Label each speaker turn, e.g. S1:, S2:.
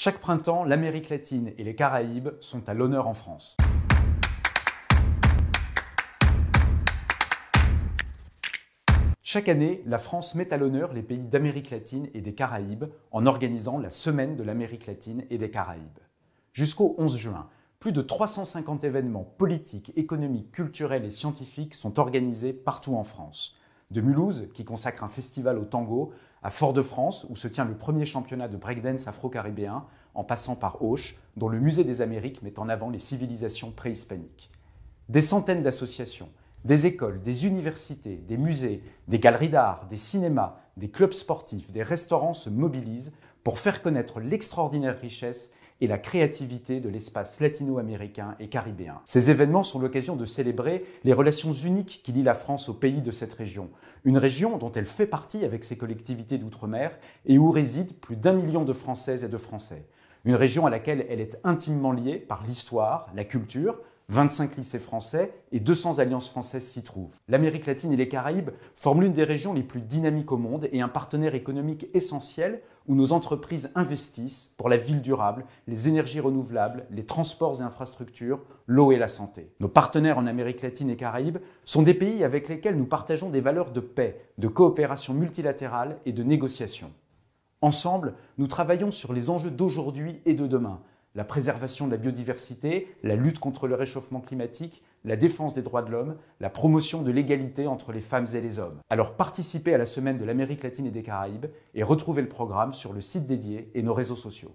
S1: Chaque printemps, l'Amérique latine et les Caraïbes sont à l'honneur en France. Chaque année, la France met à l'honneur les pays d'Amérique latine et des Caraïbes en organisant la Semaine de l'Amérique latine et des Caraïbes. Jusqu'au 11 juin, plus de 350 événements politiques, économiques, culturels et scientifiques sont organisés partout en France. De Mulhouse, qui consacre un festival au tango, à Fort-de-France, où se tient le premier championnat de breakdance afro-caribéen, en passant par Auch, dont le Musée des Amériques met en avant les civilisations préhispaniques. Des centaines d'associations, des écoles, des universités, des musées, des galeries d'art, des cinémas, des clubs sportifs, des restaurants se mobilisent pour faire connaître l'extraordinaire richesse et la créativité de l'espace latino-américain et caribéen. Ces événements sont l'occasion de célébrer les relations uniques qui lient la France aux pays de cette région, une région dont elle fait partie avec ses collectivités d'outre-mer et où résident plus d'un million de Françaises et de Français. Une région à laquelle elle est intimement liée par l'histoire, la culture, 25 lycées français et 200 alliances françaises s'y trouvent. L'Amérique latine et les Caraïbes forment l'une des régions les plus dynamiques au monde et un partenaire économique essentiel où nos entreprises investissent pour la ville durable, les énergies renouvelables, les transports et infrastructures, l'eau et la santé. Nos partenaires en Amérique latine et Caraïbes sont des pays avec lesquels nous partageons des valeurs de paix, de coopération multilatérale et de négociation. Ensemble, nous travaillons sur les enjeux d'aujourd'hui et de demain, la préservation de la biodiversité, la lutte contre le réchauffement climatique, la défense des droits de l'homme, la promotion de l'égalité entre les femmes et les hommes. Alors participez à la semaine de l'Amérique latine et des Caraïbes et retrouvez le programme sur le site dédié et nos réseaux sociaux.